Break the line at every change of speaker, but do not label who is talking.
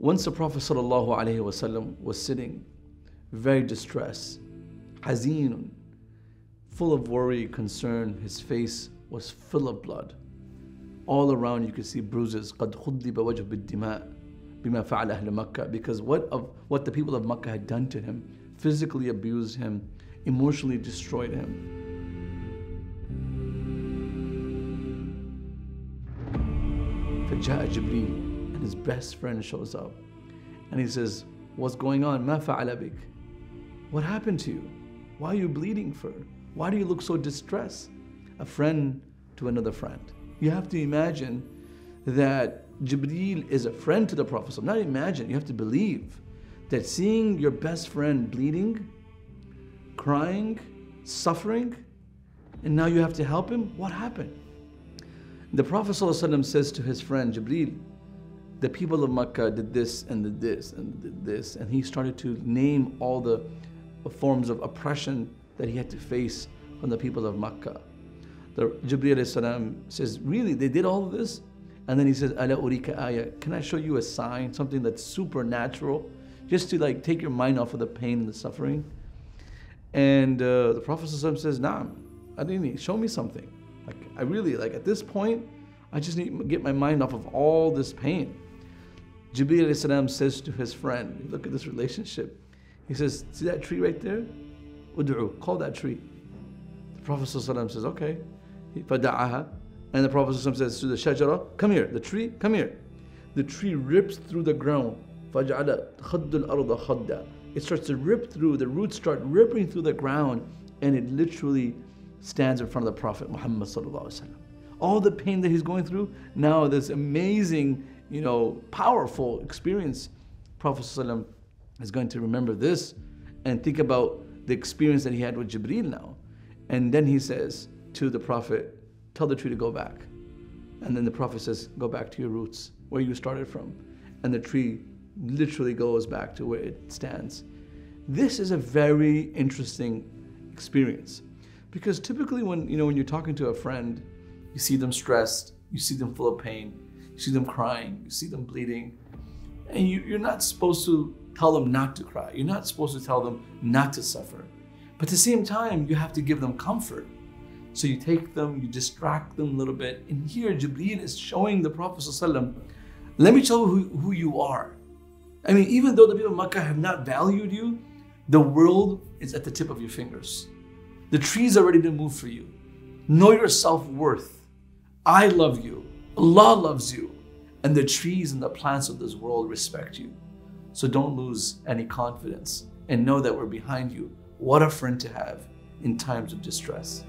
Once the Prophet ﷺ was sitting, very distressed, hazeen, full of worry, concern. His face was full of blood. All around you could see bruises. قد خضب وجه بالدماء بما فعل أهل مكة because what of what the people of Makkah had done to him, physically abused him, emotionally destroyed him. فجاء جبريل and his best friend shows up and he says, What's going on? Ma fa'alabik? What happened to you? Why are you bleeding for? Why do you look so distressed? A friend to another friend. You have to imagine that Jibreel is a friend to the Prophet. Not imagine, you have to believe that seeing your best friend bleeding, crying, suffering, and now you have to help him? What happened? The Prophet says to his friend Jibreel, the people of Makkah did this and did this and did this. And he started to name all the forms of oppression that he had to face from the people of Makkah. The Jibreel ﷺ says, Really, they did all of this? And then he says, Ala urika ayah, can I show you a sign, something that's supernatural, just to like take your mind off of the pain and the suffering? And uh, the Prophet says, Nah, I didn't show me something. Like I really like at this point, I just need to get my mind off of all this pain. Jibreel salam says to his friend, look at this relationship. He says, see that tree right there? Ud'u, call that tree. The Prophet ﷺ says, okay. فَدَعَهَا And the Prophet ﷺ says to the shajara, come here, the tree, come here. The tree rips through the ground. فَجَعَلَ خَدُّ الْأَرْضَ خَدَّ It starts to rip through, the roots start ripping through the ground and it literally stands in front of the Prophet Muhammad All the pain that he's going through, now this amazing, you know, powerful experience. Prophet is going to remember this and think about the experience that he had with Jibreel now. And then he says to the Prophet, tell the tree to go back. And then the Prophet says, go back to your roots, where you started from. And the tree literally goes back to where it stands. This is a very interesting experience. Because typically when you know when you're talking to a friend, you see them stressed, you see them full of pain, you see them crying, you see them bleeding, and you, you're not supposed to tell them not to cry. You're not supposed to tell them not to suffer. But at the same time, you have to give them comfort. So you take them, you distract them a little bit. And here Jibreel is showing the Prophet ﷺ, let me tell you who, who you are. I mean, even though the people of Makkah have not valued you, the world is at the tip of your fingers. The trees are ready to move for you. Know your self worth. I love you. Allah loves you. And the trees and the plants of this world respect you. So don't lose any confidence and know that we're behind you. What a friend to have in times of distress.